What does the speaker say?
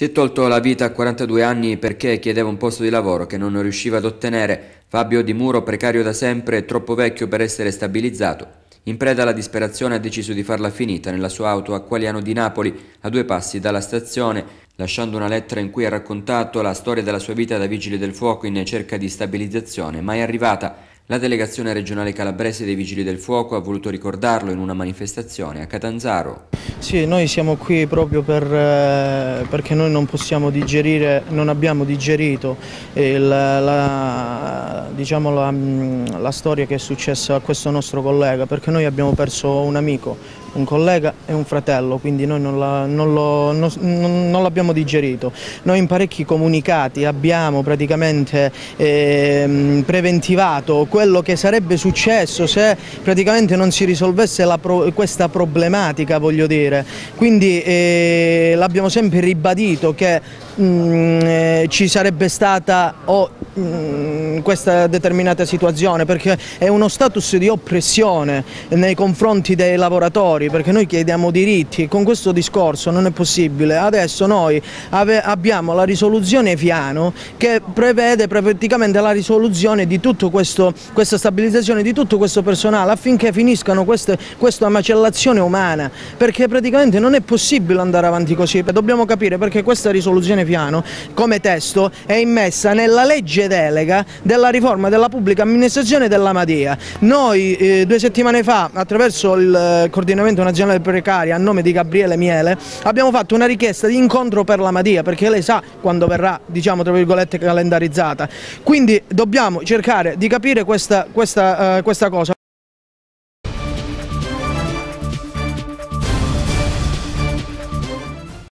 Si è tolto la vita a 42 anni perché chiedeva un posto di lavoro che non riusciva ad ottenere. Fabio Di Muro, precario da sempre e troppo vecchio per essere stabilizzato. In preda alla disperazione ha deciso di farla finita nella sua auto a Qualiano di Napoli, a due passi dalla stazione, lasciando una lettera in cui ha raccontato la storia della sua vita da vigile del fuoco in cerca di stabilizzazione, mai arrivata la delegazione regionale calabrese dei Vigili del Fuoco ha voluto ricordarlo in una manifestazione a Catanzaro. Sì, noi siamo qui proprio per, eh, perché noi non possiamo digerire, non abbiamo digerito il, la, diciamo la, la storia che è successa a questo nostro collega, perché noi abbiamo perso un amico, un collega e un fratello, quindi noi non, l'abbiamo non, digerito. Noi in parecchi comunicati abbiamo praticamente eh, preventivato quello che sarebbe successo se praticamente non si risolvesse pro, questa problematica, voglio dire. Quindi eh, l'abbiamo sempre ribadito che mh, mm, eh, ci sarebbe stata o mm, questa determinata situazione perché è uno status di oppressione nei confronti dei lavoratori perché noi chiediamo diritti e con questo discorso non è possibile. Adesso noi abbiamo la risoluzione Fiano che prevede praticamente la risoluzione di tutto questo, questa stabilizzazione di tutto questo personale affinché finiscano queste, questa macellazione umana perché praticamente non è possibile andare avanti così. Dobbiamo capire perché questa risoluzione Fiano come testo è immessa nella legge delega della riforma della pubblica amministrazione della Madia. Noi eh, due settimane fa, attraverso il eh, coordinamento nazionale precari a nome di Gabriele Miele, abbiamo fatto una richiesta di incontro per la Madia, perché lei sa quando verrà, diciamo, tra virgolette, calendarizzata. Quindi dobbiamo cercare di capire questa, questa, uh, questa cosa.